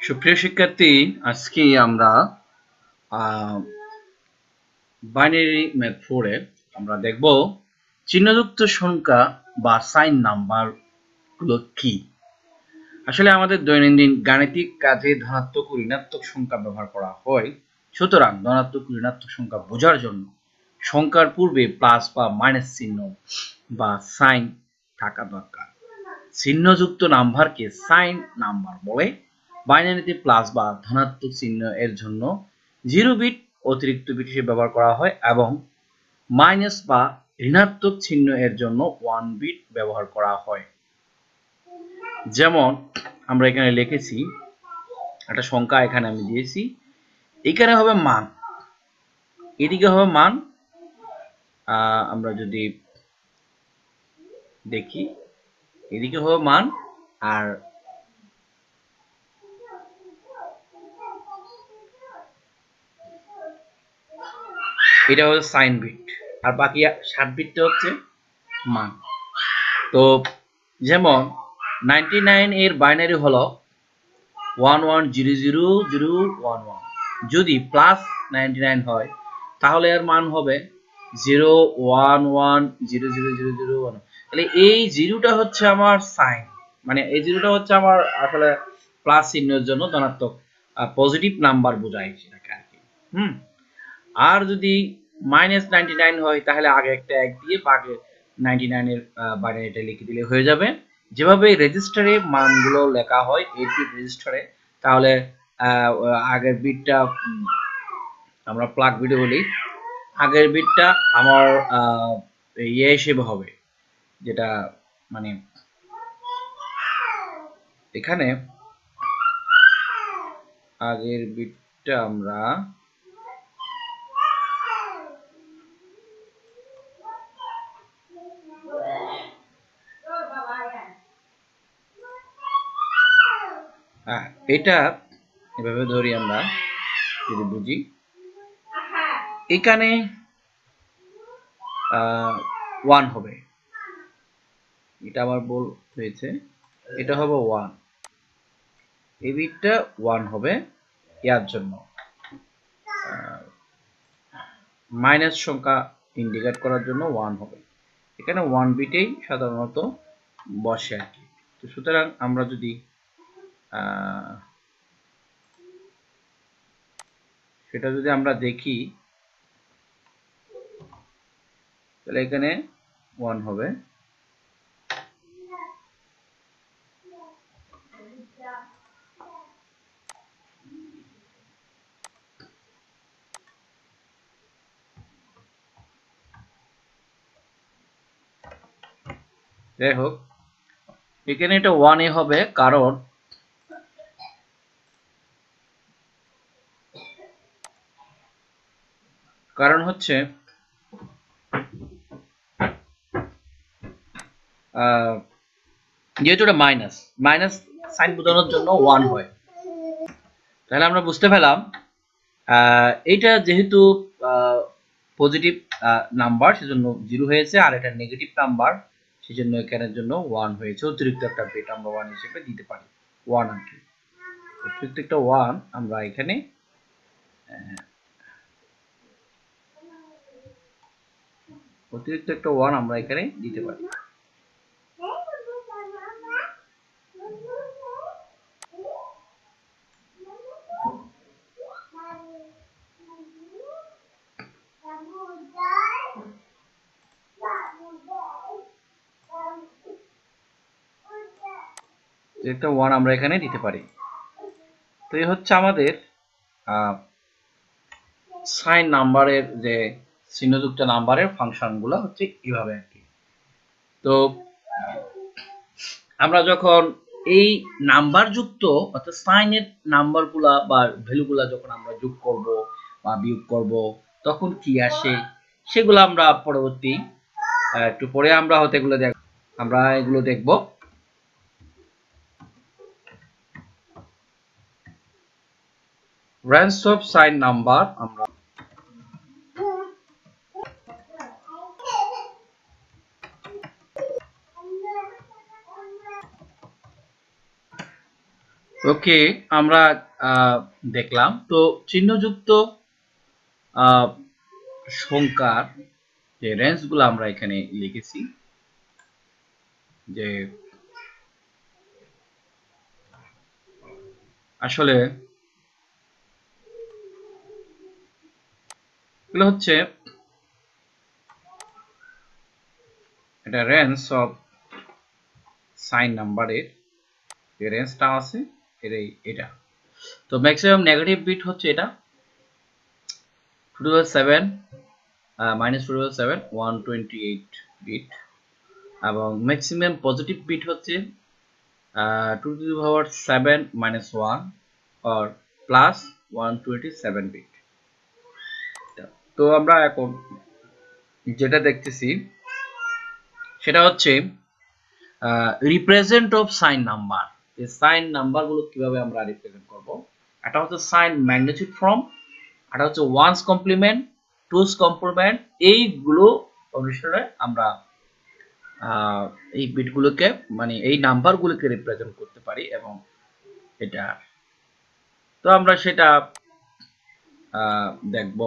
সুপ্রিয় শিক্ষার্থী, আজকে আমরা বাইনারি ম্যাথ ফোরে আমরা দেখব চিহ্নযুক্ত সংখ্যা বা সাইন নাম্বারগুলো কি। আসলে আমাদের দৈনন্দিন গাণিতিক কাজে ধনাত্মক ও ঋণাত্মক সংখ্যা ব্যবহার করা হয়। সুতরাং ধনাত্মক ঋণাত্মক সংখ্যা বোঝার জন্য সংখ্যার পূর্বে প্লাস বা মাইনাস চিহ্ন বা সাইন থাকা দরকার। চিহ্নযুক্ত নাম্বারকে সাইন নাম্বার বলে বাইনারিতে প্লাস বা ধনাত্মক চিহ্ন এর জন্য জিরো বিট অতিরিক্ত বিট হিসেবে ব্যবহার করা হয় এবং মাইনাস বা ঋণাত্মক চিহ্ন এর জন্য ওয়ান বিট ব্যবহার করা হয়। যেমন আমরা এখানে লিখেছি, একটা সংখ্যা এখানে আমি দিয়েছি, এখানে হবে মান। এদিকে হবে মান। আমরা যদি দেখি, এদিকে হবে মান আর এটা হচ্ছে সাইন বিট আর বাকি সাত বিটটা হচ্ছে মান। তো যেমন নাইনটি নাইন এর বাইনারি হলো one one zero zero zero one one যদি প্লাস নাইনটি নাইন হয়, তাহলে এর মান হবে zero one one zero zero zero zero one তাহলে এই জিরোটা হচ্ছে আমার সাইন মানে এই জিরোটা হচ্ছে আমার আসলে প্লাস চিহ্নের জন্য ধনাত্মক পজিটিভ নাম্বার বোঝায় সেটাকে আর কি। হুম? আর যদি মাইনাস নাইনটি নাইন হয়, তাহলে আগে একটা এক দিয়ে বাকি নাইনটি নাইনের বাইরে এটা লিখে দিলে হয়ে যাবে। যেভাবে রেজিস্টারে মানগুলো লেখা হয় এইট বিট রেজিস্টারে তাহলে আগের বিটটা আমরা প্লাগ বিট বলি, আগের বিটটা আমার ইয়ে হিসেবে হবে, যেটা মানে এখানে আগের বিটটা আমরা এটা এভাবে ধরি আমরা, যদি বুঝি। এখানে ওয়ান হবে। এটা আমার বল হয়েছে। এটা হবে ওয়ান এই বিটটা ওয়ান হবে ইয়ার জন্য। মাইনাস সংখ্যা ইন্ডিকেট করার জন্য ওয়ান হবে। এখানে ওয়ান বিটেই সাধারণত বসে আর কি। সুতরাং আমরা যদি সেটা যদি আমরা দেখি, তাহলে এখানে ওয়ান হবে। যাই হোক, এখানে এটা ওয়ানে হবে, কারণ কারণ হচ্ছে যেহেতু এটা মাইনাস মাইনাস সাইন বোঝানোর জন্য ওয়ান হয়। তাহলে আমরা বুঝতে পেলাম এইটা যেহেতু পজিটিভ নাম্বার সেজন্য জিরো হয়েছে, আর এটা নেগেটিভ নাম্বার সেজন্য এখানের জন্য ওয়ান হয়েছে। অতিরিক্ত একটা বিট আমরা ওয়ান হিসেবে দিতে পারি। ওয়ান আর কি অতিরিক্ত একটা ওয়ান আমরা এখানে অতিরিক্ত একটা ওয়ান আমরা এখানে দিতে পারি। একটা ওয়ান আমরা এখানে দিতে পারি। তো এই হচ্ছে আমাদের সাইন নাম্বারের যে চিহ্নযুক্ত নাম্বারের ফাংশনগুলো হচ্ছে এভাবে আর কি। তো আমরা যখন এই নাম্বার যুক্ত অর্থাৎ সাইনের নাম্বারগুলা বা ভ্যালুগুলা যখন আমরা যোগ করব বা বিয়োগ করব, তখন কি আসে? সেগুলো আমরা পরবর্তী একটু পরে আমরা হয়তো এগুলো দেখ, আমরা এগুলো দেখব। রেঞ্জ অফ সাইন নাম্বার আমরা ওকে, আমরা দেখলাম। তো চিহ্নযুক্ত সংখ্যার যে রেঞ্জগুলো আমরা এখানে লিখেছি, যে আসলে এগুলো হচ্ছে এটা রেঞ্জ অফ সাইন নাম্বারের যে রেঞ্জটা আছে এটাই, এটা। তো ম্যাক্সিমাম নেগেটিভ বিট হচ্ছে এটা। Two seven minus two seven one twenty eight bit এবং ম্যাক্সিমাম পজিটিভ বিট হচ্ছে two two power seven minus one or plus one twenty seven bit তো আমরা এখন যেটা দেখতেছি, সেটা হচ্ছে রিপ্রেজেন্ট অফ সাইন নাম্বার এই সাইন নাম্বারগুলো কীভাবে আমরা রিপ্রেজেন্ট করব। এটা হচ্ছে সাইন ম্যাগনিটিউড ফর্ম এটা হচ্ছে ওয়ান্স কমপ্লিমেন্ট, টুস কমপ্লিমেন্ট, এইগুলো অনুসারে আমরা এই বিটগুলোকে মানে এই নাম্বারগুলোকে রিপ্রেজেন্ট করতে পারি এবং এটা, তো আমরা সেটা দেখব।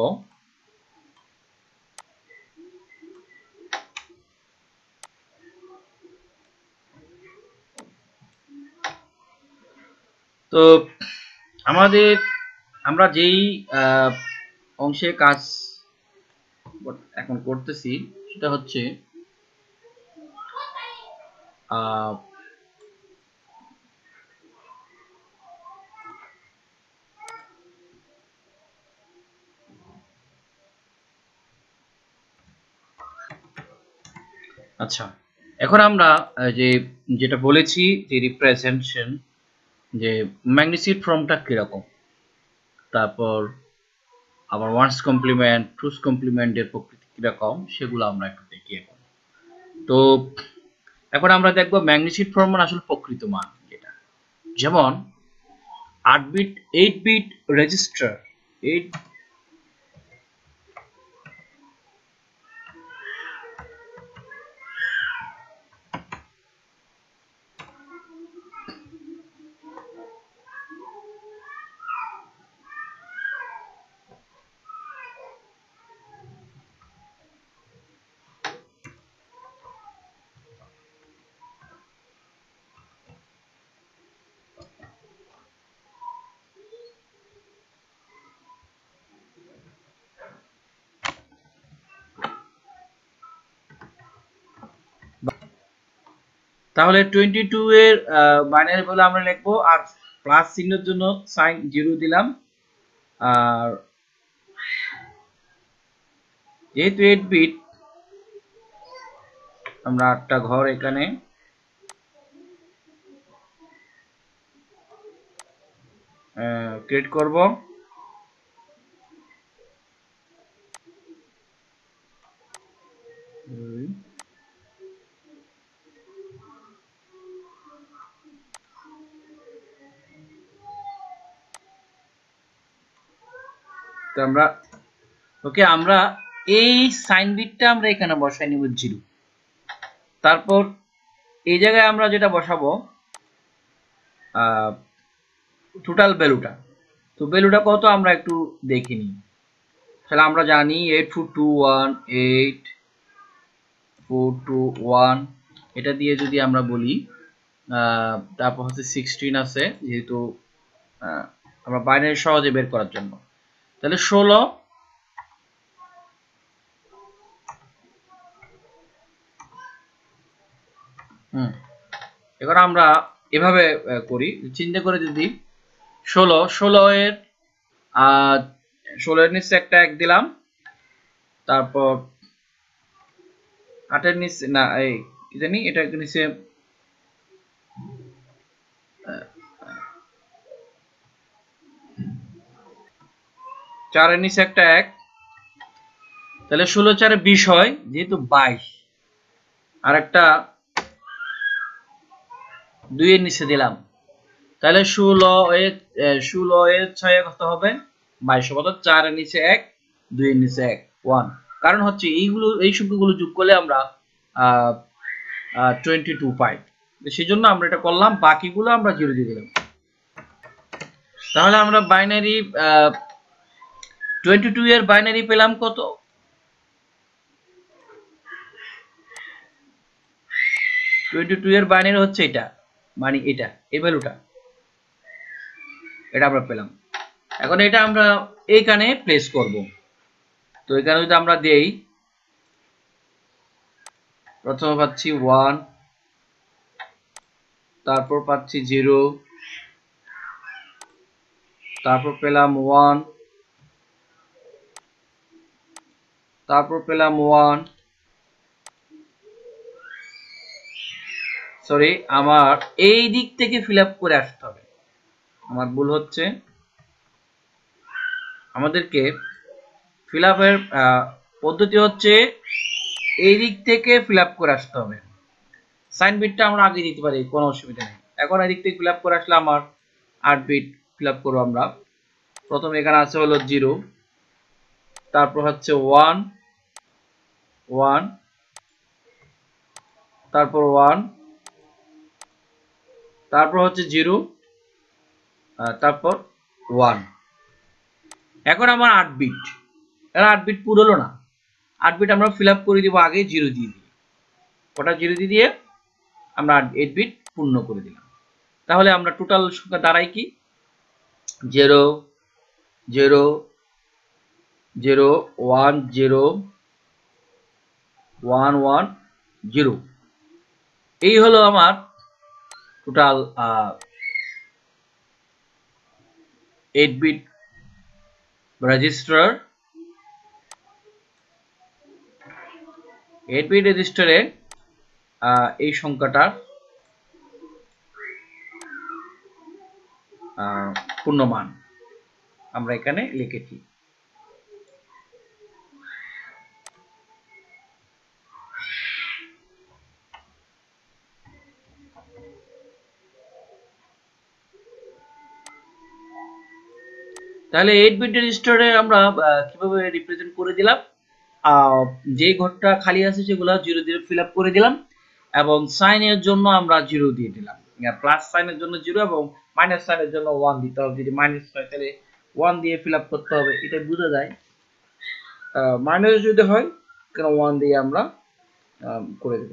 তো আমাদের, আমরা যেই অংশে কাজ এখন করতেছি, সেটা হচ্ছে আচ্ছা এখন আমরা যে, যেটা বলেছি, যে রিপ্রেজেন্টেশন যে ম্যাগনিসিড ফর্মটা কীরকম? তারপর আবার ওয়ান্স কমপ্লিমেন্ট টুস কমপ্লিমেন্টের প্রকৃতি কীরকম, সেগুলো আমরা একটু দেখি এখন তো এখন আমরা দেখব ম্যাগনিসিড ফর্ম আসলে প্রকৃত মান যেটা। যেমন আট bit eight bit register eight তাহলে টোয়েন্টি টু এর বাইনারি বলে আমরা লিখব, আর প্লাস চিহ্নের জন্য সাইন জিরো দিলাম। আর যেহেতু এইট বিট আমরা আটটা ঘর এখানে। ক্রিয়েট করব। তো আমরা, ওকে, আমরা এই সাইন বিটটা আমরা এখানে বসাই নিব জিরো তারপর এই জায়গায় আমরা যেটা বসাবো টোটাল ভ্যালুটা তো ভ্যালুটা কত আমরা একটু দেখে নিই। তাহলে আমরা জানি eight four two one eight four two one এটা দিয়ে যদি আমরা বলি তারপর হচ্ছে সিক্সটিন আছে, যেহেতু আমরা বাইনারি সহজে বের করার জন্য। তাহলে ষোলো। এবার আমরা এভাবে করি। চিন্তা করে যদি ষোলো ষোলো এর ষোলো এর নিচে একটা এক দিলাম। তারপর আটের নিচে, না, এই জানি, এটা নিচে চারের নিচে একটা এক। তাহলে ষোলো চারে বিশ হয়, যেহেতু বাইশ। আর একটা দুইয়ের নিচে দিলাম। তাহলে ষোলো ষোলো ছয় কত হবে? বাইশ কত চারের নিচে এক, দুইয়ের নিচে এক ওয়ান কারণ হচ্ছে এইগুলো, এই সংখ্যাগুলো যোগ করলে আমরা টোয়েন্টি টু পাই। সেই জন্য আমরা এটা করলাম, বাকিগুলো আমরা জিরো দিয়ে দিলাম। তাহলে আমরা বাইনারি টোয়েন্টি টু এর বাইনারি পেলাম কত? টোয়েন্টি টু এর বাইনারি হচ্ছে এটা মানে এটা এই ভ্যালুটা এটা আমরা পেলাম। এখন এটা আমরা এইখানে প্লেস করব। তো এখানে যদি আমরা দেই, প্রথমে পাচ্ছি ওয়ান তারপর পাচ্ছি জিরো তারপর পেলাম ওয়ান তারপর পেলাম ওয়ান সরি আমার এই দিক থেকে ফিল করে আসতে হবে। আমার ভুল হচ্ছে। আমাদেরকে ফিল পদ্ধতি হচ্ছে এই দিক থেকে ফিল করে আসতে হবে। সাইন বিটটা আমরা আগে দিতে পারি, কোনো অসুবিধা নেই। এখন এই দিক থেকে ফিল করে আসলে আমার আট বিট ফিল করব আমরা। প্রথম এখানে আছে হলো জিরো তারপর হচ্ছে ওয়ান ওয়ান, তারপর ওয়ান, তারপর হচ্ছে জিরো তারপর ওয়ান। এখন আমার আট বিট এবার আট বিট পুরোলো না। আট বিট আমরা ফিল করে দিব আগে জিরো দিয়ে দিয়ে ওটা জিরো দিয়ে দিয়ে আমরা এইট বিট পূর্ণ করে দিলাম। তাহলে আমরা টোটাল সংখ্যা দাঁড়াই কি? Zero zero zero one zero one one zero এই হলো আমার total eight bit register eight bit রেজিস্টারে এই সংখ্যাটার পূর্ণমান আমরা এখানে লিখেছি। তাহলে এইট বিট রেজিস্টারে আমরা কীভাবে রিপ্রেজেন্ট করে দিলাম? যে ঘরটা খালি আছে সেগুলো জিরো দিয়ে ফিল আপ করে দিলাম এবং সাইনের জন্য আমরা জিরো দিয়ে দিলাম। প্লাস সাইনের জন্য জিরো এবং মাইনাস সাইনের জন্য ওয়ান দিতে হবে। যদি মাইনাস হয় তাহলে ওয়ান দিয়ে ফিল আপ করতে হবে, এটা বোঝা যায়। মাইনাস যদি হয় কেন ওয়ান দিয়ে আমরা করে দেব।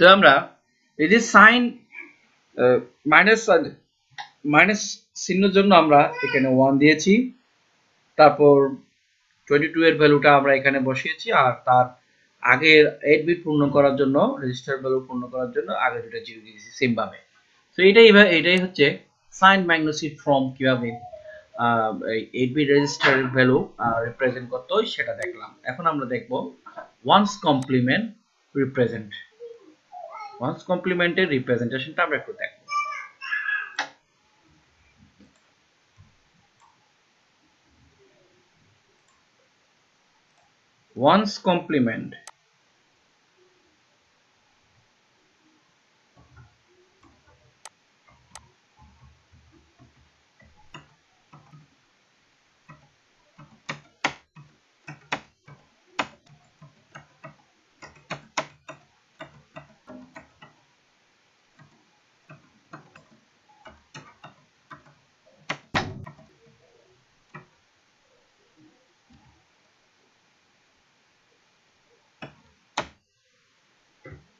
তো আমরা এই যে সাইন মাইনাস মাইনাস চিহ্নের জন্য আমরা এখানে ওয়ান দিয়েছি। তারপর টোয়েন্টি টু এর ভ্যালুটা আমরা এখানে বসিয়েছি আর তার আগের এইট বিট পূর্ণ করার জন্য রেজিস্টার ভ্যালু পূর্ণ করার জন্য আগে দুটো জিরো দিয়েছি সেম ভাবে তো এটাই এটাই হচ্ছে সাইন ম্যাগনোসিড ফর্ম কীভাবে eight bit register value represent করতে হয় সেটা দেখলাম। এখন আমরা দেখব one's complement represent ওয়ান্স কমপ্লিমেন্টের রিপ্রেজেন্টেশনটা আমরা একটু দেখব one's complement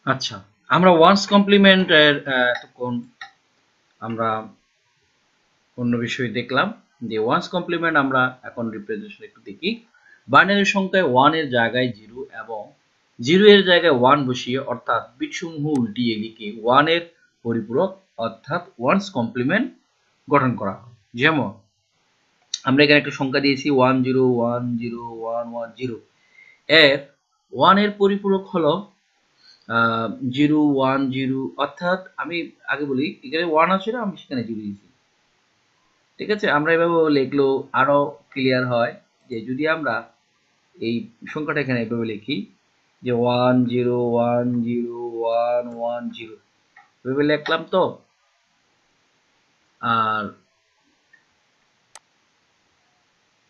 আচ্ছা আমরা ওয়ান্স কমপ্লিমেন্ট এর এতক্ষণ আমরা অন্য বিষয় দেখলাম যে ওয়ান্স কমপ্লিমেন্ট আমরা এখন রিপ্রেজেন্টেশন একটু দেখি। বাইনারি সংখ্যায় ওয়ানের জায়গায় জিরো এবং জিরো এর জায়গায় ওয়ান বসিয়ে অর্থাৎ বিটসমূহ উল্টিয়ে লিখে ওয়ানের পরিপূরক অর্থাৎ ওয়ান্স কমপ্লিমেন্ট গঠন করা হয়। যেমন, আমরা এখানে একটা সংখ্যা দিয়েছি one zero one zero one one zero এর ওয়ানের পরিপূরক হলো জিরো ওয়ান জিরো, অর্থাৎ আমি আগে বলি, এখানে ওয়ান আছে না, আমি সেখানে জিরো দিয়েছি। ঠিক আছে? আমরা এভাবে লিখলেও আরও ক্লিয়ার হয় যে যদি আমরা এই সংখ্যাটা এখানে এভাবে লিখি, যে one zero one zero one one zero এভাবে লিখলাম তো? আর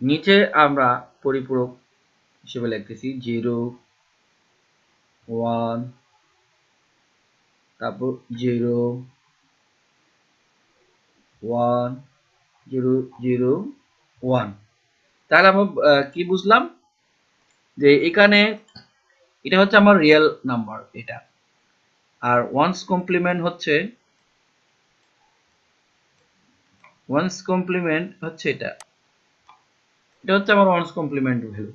নিচে আমরা পরিপূরক হিসেবে লিখতেছি জিরো ওয়ান তারপর zero one zero zero one তাহলে আমরা কি বুঝলাম? যে এখানে এটা হচ্ছে আমার রিয়েল নাম্বার এটা। আর ওয়ান্স কমপ্লিমেন্ট হচ্ছে ওয়ান্স কমপ্লিমেন্ট হচ্ছে এটা। এটা হচ্ছে আমার ওয়ান্স কমপ্লিমেন্ট ভ্যালু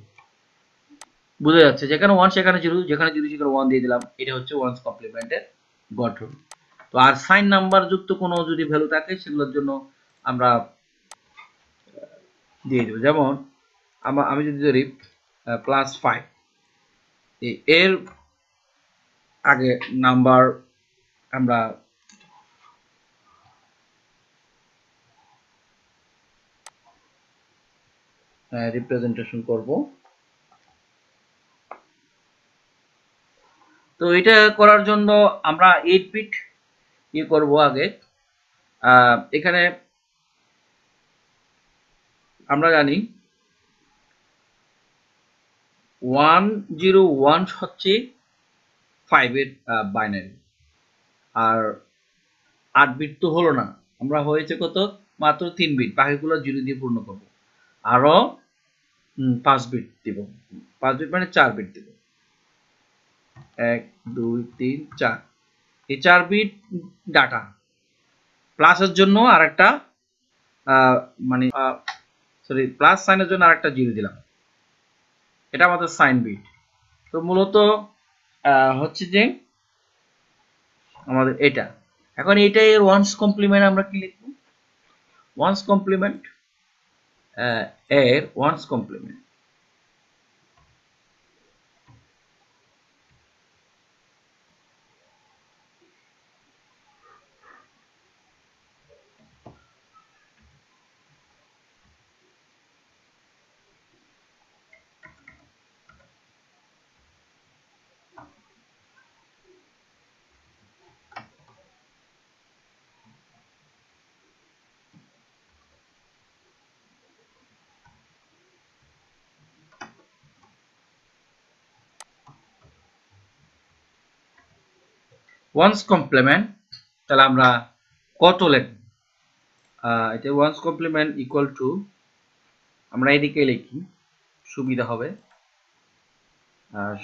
বোঝা যাচ্ছে? যেখানে ওয়ান সেখানে জিরো যেখানে জিরো সেখানে ওয়ান দিয়ে দিলাম। এটা হচ্ছে ওয়ান্স কমপ্লিমেন্টের গঠন। তো আর সাইন নাম্বার যুক্ত কোনো যদি ভ্যালু থাকে, সেগুলোর জন্য আমরা দিয়ে দেবো। যেমন, আমি যদি ধরি প্লাস ফাইভ এর আগে নাম্বার আমরা রিপ্রেজেন্টেশন করব। তো এটা করার জন্য আমরা এইট বিট ইয়ে করব আগে। এখানে আমরা জানি ওয়ান জিরো ওয়ান হচ্ছে ফাইভের বাইনারি আর আট বিট তো হলো না। আমরা হয়েছে কত? মাত্র তিন বিট বাকিগুলো জিরো দিয়ে পূর্ণ করব। আরও পাঁচ বিট দিব। পাঁচ বিট মানে চার বিট দিব। এক, দুই, তিন, চার। এই চার বিট ডাটা প্লাসের জন্য আর একটা মানে সরি প্লাস সাইনের জন্য আর একটা জিরো দিলাম। এটা আমাদের সাইন বিট তো মূলত হচ্ছে যে, আমাদের এটা। এখন এটা এর ওয়ান্স কমপ্লিমেন্ট আমরা কি লিখব? ওয়ান্স কমপ্লিমেন্ট এর ওয়ান্স কমপ্লিমেন্ট ওয়ান্স কমপ্লিমেন্ট তাহলে আমরা কত লিখব? এটা ওয়ান্স কমপ্লিমেন্ট ইকুয়াল টু আমরা এদিকে লিখি, সুবিধা হবে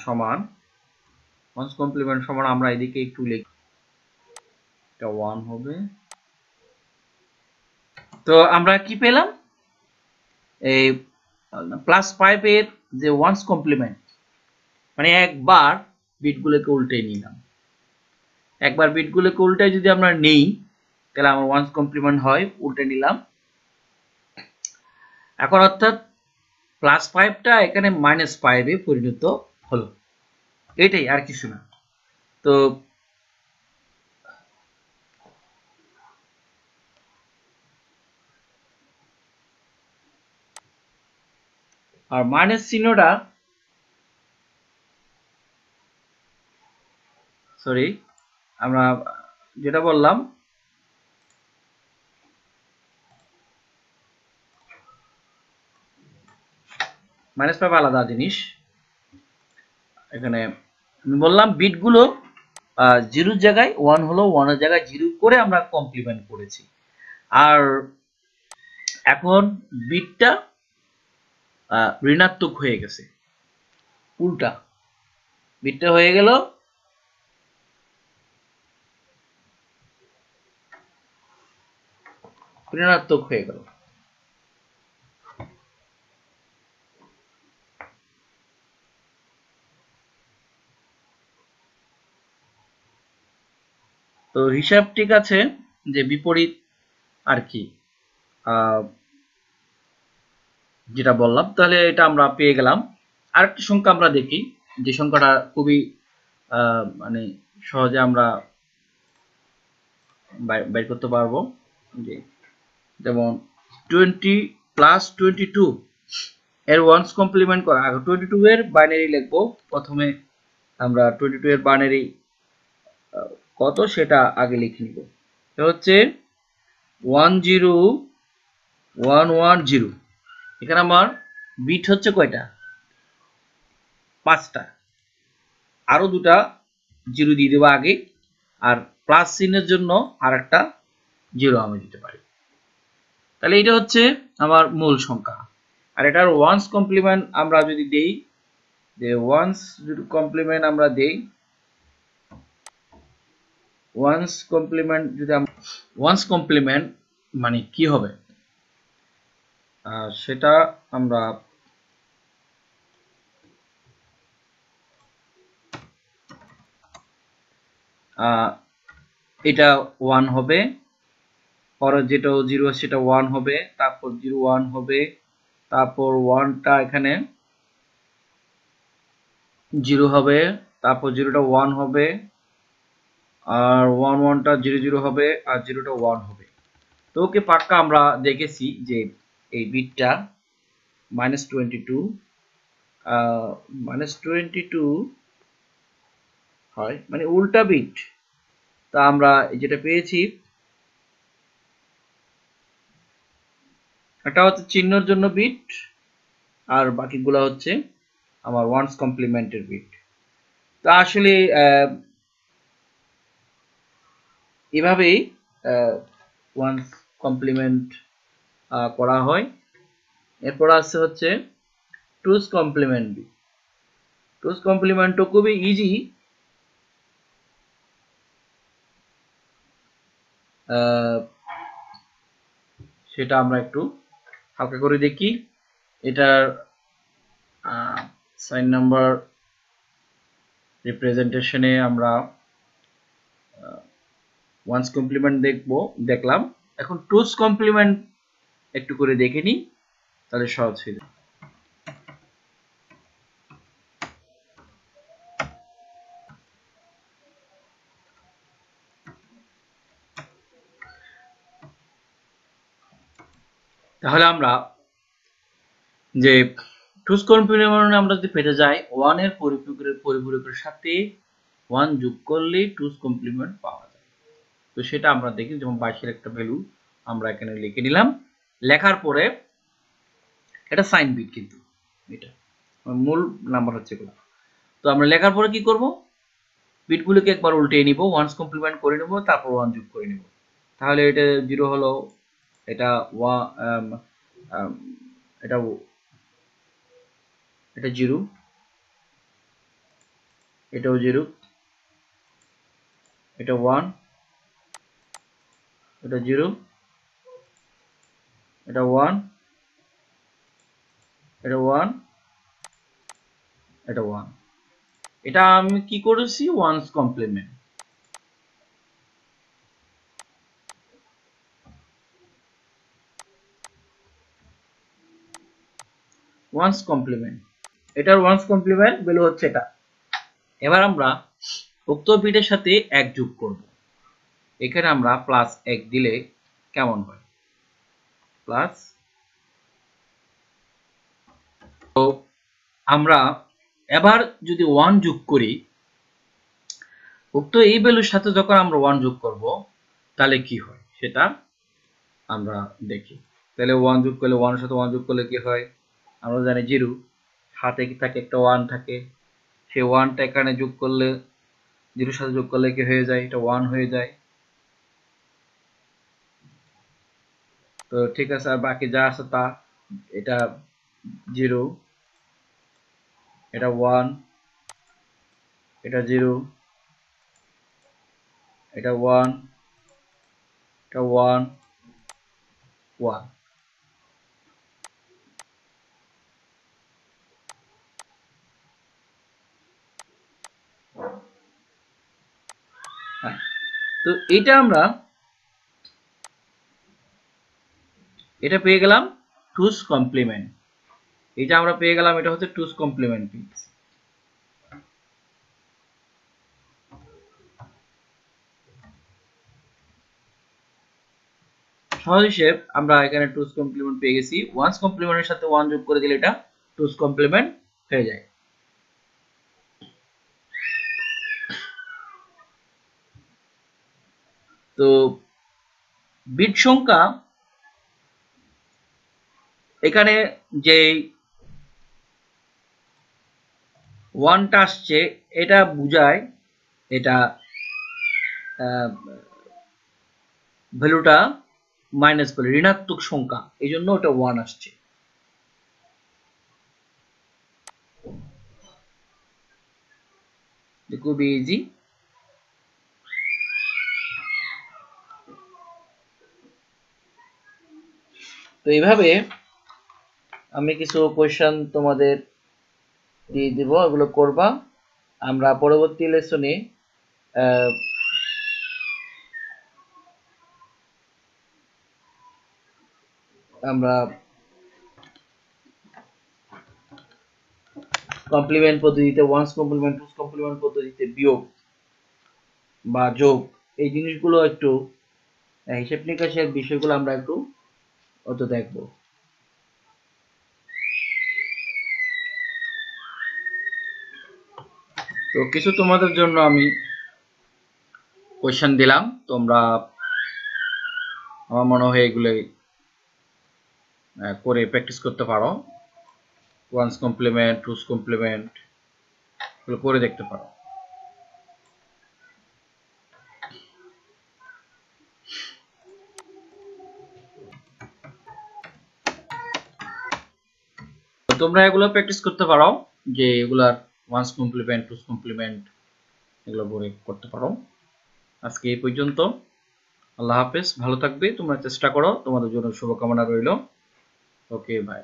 সমান ওয়ান্স কমপ্লিমেন্ট সমান আমরা এদিকে একটু লিখি, এটা ওয়ান হবে। তো আমরা কি পেলাম? এই প্লাস ফাইভের যে ওয়ান্স কমপ্লিমেন্ট মানে একবার বিটগুলোকে উল্টে নিলাম। একবার বিটগুলোকে উল্টায় যদি আমরা নেই, তাহলে আমার ওয়ান্স কমপ্লিমেন্ট হয়, উল্টে নিলাম। এখন অর্থাৎ প্লাস ফাইভটা এখানে মাইনাস ফাইভে পরিণত হলো। এটাই আর কিছু না। তো আর মাইনাস চিহ্নটা সরি আমরা যেটা বললাম মাইনাস ফাইভ আলাদা জিনিস। এখানে আমি বললাম বিটগুলো জিরোর জায়গায় ওয়ান হলো ওয়ানের জায়গায় জিরো করে আমরা কমপ্লিমেন্ট করেছি। আর এখন বিটটা ঋণাত্মক হয়ে গেছে। উল্টা। বিটটা হয়ে গেল ঋণাত্মক হয়ে গেল। তো হিসাব ঠিক আছে যে বিপরীত আর কি। যেটা বললাম, তাহলে এটা আমরা পেয়ে গেলাম। আরেকটি সংখ্যা আমরা দেখি, যে সংখ্যাটা খুবই মানে সহজে আমরা বের করতে পারব। যে যেমন টোয়েন্টি প্লাস টোয়েন্টি টু এর ওয়ান্স কমপ্লিমেন্ট করা। আগে টোয়েন্টি টু এর বাইনারি লিখব, প্রথমে আমরা টোয়েন্টি টু এর বাইনারি কত সেটা আগে লিখে নিব। হচ্ছে one zero one one zero এখানে আমার বিট হচ্ছে কয়টা? পাঁচটা। আরও দুটা জিরো দিয়ে দেবো আগে, আর প্লাস চিহ্নের জন্য আর একটা জিরো আমি দিতে পারি। তাহলে এটা হচ্ছে আমার মূল সংখ্যা। আর এটার ওয়ান্স কমপ্লিমেন্ট আমরা যদি দেই, যে ওয়ান্স কমপ্লিমেন্ট আমরা দেই ওয়ান্স কমপ্লিমেন্ট যদি ওয়ান্স কমপ্লিমেন্ট মানে কি হবে? সেটা আমরা এটা ওয়ান হবে। পরে যেটা জিরো আছে সেটা ওয়ান হবে, তারপর জিরো ওয়ান হবে, তারপর ওয়ানটা এখানে জিরো হবে, তারপর জিরোটা ওয়ান হবে, আর ওয়ান ওয়ানটা জিরো জিরো হবে, আর জিরোটা ওয়ান হবে। তো ওকে পাক্কা আমরা দেখেছি যে এই বিটটা minus twenty two minus twenty two হয় মানে উল্টা বিট। তা আমরা যেটা পেয়েছি এটা হচ্ছে চিহ্নর জন্য বিট আর বাকিগুলো হচ্ছে আমার ওয়ান্স কমপ্লিমেন্টের বিট তা আসলে এভাবেই ওয়ান্স কমপ্লিমেন্ট করা হয়। এরপর আছে হচ্ছে টুস কমপ্লিমেন্ট বিট টুস কমপ্লিমেন্টও খুবই ইজি সেটা আমরা একটু হালকা করে দেখি। এটার সাইন নাম্বার রিপ্রেজেন্টেশনে আমরা ওয়ান্স কমপ্লিমেন্ট দেখব, দেখলাম। এখন টুস কমপ্লিমেন্ট একটু করে দেখে নিই, তাহলে সহজ হয়ে তাহলে আমরা যে টুস কমপ্লিমেন্ট আমরা যদি পেতে যাই ওয়ানের পরিপূরকের পরিপূরকের সাথে ওয়ান যোগ করলে টুস কমপ্লিমেন্ট পাওয়া যায়। তো সেটা আমরা দেখি, যেমন বাইশের একটা ভ্যালু আমরা এখানে লিখে নিলাম। লেখার পরে এটা সাইন বিট কিন্তু, এটা। মূল নাম্বার হচ্ছে এগুলো। তো আমরা লেখার পরে কি করব? বিটগুলোকে একবার উল্টে নিব ওয়ান্স কমপ্লিমেন্ট করে নেব, তারপর ওয়ান যোগ করে নেব। তাহলে এটা জিরো হলো এটা ওয়া এটা এটা জিরো, এটাও জিরো, এটা ওয়ান, এটা জিরো, এটা ওয়ান এটা ওয়ান এটা ওয়ান। এটা আমি কি করেছি? One's complement. ওয়ান্স কমপ্লিমেন্ট এটার ওয়ান্স কমপ্লিমেন্ট ভ্যালু হচ্ছে এটা। এবার আমরা উক্ত বিটের সাথে এক যোগ করব। এখানে আমরা প্লাস এক দিলে কেমন হয়? প্লাস তো আমরা এবার যদি ওয়ান যোগ করি, উক্ত এই ভ্যালুর সাথে যখন আমরা ওয়ান যোগ করব, তাহলে কি হয়? সেটা আমরা দেখি। তাহলে ওয়ান যোগ করলে ওয়ানের সাথে ওয়ান যোগ করলে কি হয়? আমরা জানি জিরো। হাতে থাকে একটা ওয়ান থাকে। সেই ওয়ানটা এখানে যোগ করলে, জিরোর সাথে যোগ করলে কি হয়ে যায়? এটা ওয়ান হয়ে যায়। তো ঠিক আছে, আর বাকি যা আছে তা, এটা জিরো। এটা ওয়ান এটা জিরো। এটা ওয়ান এটা ওয়ান ওয়ান তো এটা আমরা এটা পেয়ে গেলাম টুস কমপ্লিমেন্ট। এটা আমরা পেয়ে গেলাম, এটা হচ্ছে টুস কমপ্লিমেন্ট পিস। সহজ আমরা এখানে টুস কমপ্লিমেন্ট পেয়ে গেছি। ওয়ান্স কমপ্লিমেন্টের সাথে ওয়ান যোগ করে দিলে এটা টুস কমপ্লিমেন্ট হয়ে যায়। তো বিট সংখ্যা এখানে যে ওয়ানটা আসছে, এটা বুঝায়, এটা ভ্যালুটা মাইনাস করে ঋণাত্মক সংখ্যা, এই জন্য ওটা ওয়ান আসছে। খুবই ইজি তো এইভাবে আমি কিছু কোয়েশ্চেন তোমাদের দিয়ে দিব, এগুলো করবা। আমরা পরবর্তী লেসনে আমরা কমপ্লিমেন্ট পদ্ধতিতে ওয়ান্স কমপ্লিমেন্ট টুস কমপ্লিমেন্ট পদ্ধতিতে বিয়োগ বা যোগ, এই জিনিসগুলো একটু হিসেব নিকাশের বিষয়গুলো আমরা একটু অত দেখব। তো কিছু তোমাদের জন্য আমি কোয়েশ্চেন দিলাম। তোমরা আমার মনে হয় এগুলো করে প্র্যাকটিস করতে পারো। ওয়ান্স কমপ্লিমেন্ট টুস কমপ্লিমেন্ট এগুলো করে দেখতে পারো। তোমরা এগুলো প্র্যাকটিস করতে পারো, যে এগুলার ওয়ান্স কমপ্লিমেন্ট টুস কমপ্লিমেন্ট এগুলো বলে করতে পারো। আজকে এই পর্যন্ত। আল্লাহ হাফেজ, ভালো থাকবে, তোমরা চেষ্টা করো, তোমাদের জন্য শুভকামনা রইল। Okay bye